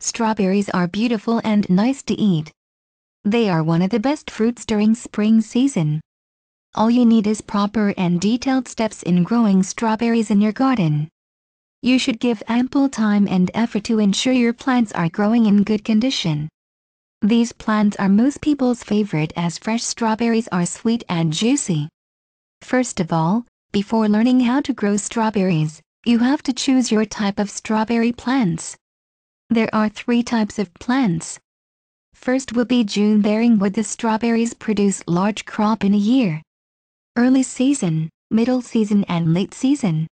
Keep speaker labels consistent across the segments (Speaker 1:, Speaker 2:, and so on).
Speaker 1: Strawberries are beautiful and nice to eat. They are one of the best fruits during spring season. All you need is proper and detailed steps in growing strawberries in your garden. You should give ample time and effort to ensure your plants are growing in good condition. These plants are most people's favorite as fresh strawberries are sweet and juicy. First of all, before learning how to grow strawberries, you have to choose your type of strawberry plants. There are three types of plants. First will be June bearing where the strawberries produce large crop in a year. Early season, middle season and late season.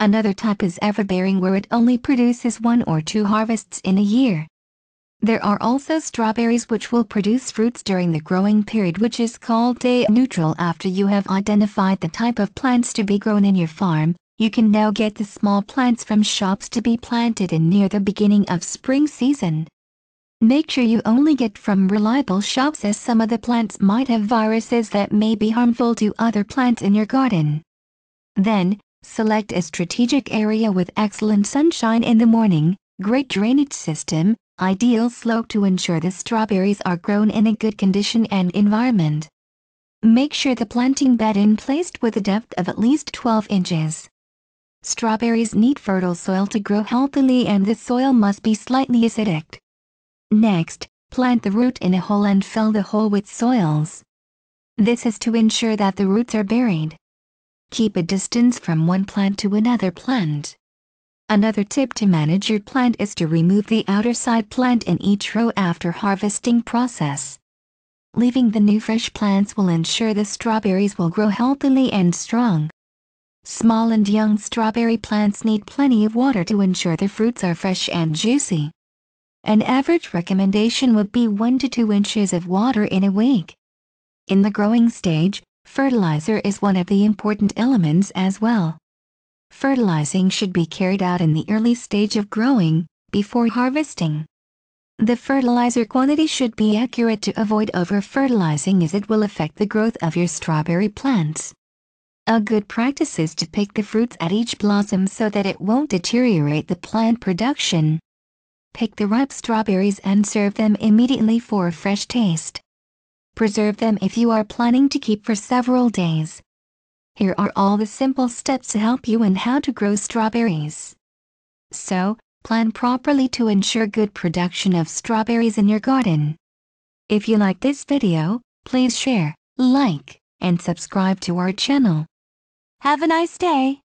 Speaker 1: Another type is everbearing where it only produces one or two harvests in a year. There are also strawberries which will produce fruits during the growing period which is called day neutral after you have identified the type of plants to be grown in your farm. You can now get the small plants from shops to be planted in near the beginning of spring season. Make sure you only get from reliable shops as some of the plants might have viruses that may be harmful to other plants in your garden. Then, select a strategic area with excellent sunshine in the morning, great drainage system, ideal slope to ensure the strawberries are grown in a good condition and environment. Make sure the planting bed in placed with a depth of at least 12 inches. Strawberries need fertile soil to grow healthily and the soil must be slightly acidic. Next, plant the root in a hole and fill the hole with soils. This is to ensure that the roots are buried. Keep a distance from one plant to another plant. Another tip to manage your plant is to remove the outer side plant in each row after harvesting process. Leaving the new fresh plants will ensure the strawberries will grow healthily and strong. Small and young strawberry plants need plenty of water to ensure the fruits are fresh and juicy. An average recommendation would be 1 to 2 inches of water in a week. In the growing stage, fertilizer is one of the important elements as well. Fertilizing should be carried out in the early stage of growing, before harvesting. The fertilizer quantity should be accurate to avoid over-fertilizing as it will affect the growth of your strawberry plants. A good practice is to pick the fruits at each blossom so that it won't deteriorate the plant production. Pick the ripe strawberries and serve them immediately for a fresh taste. Preserve them if you are planning to keep for several days. Here are all the simple steps to help you in how to grow strawberries. So, plan properly to ensure good production of strawberries in your garden. If you like this video, please share, like, and subscribe to our channel. Have a nice day!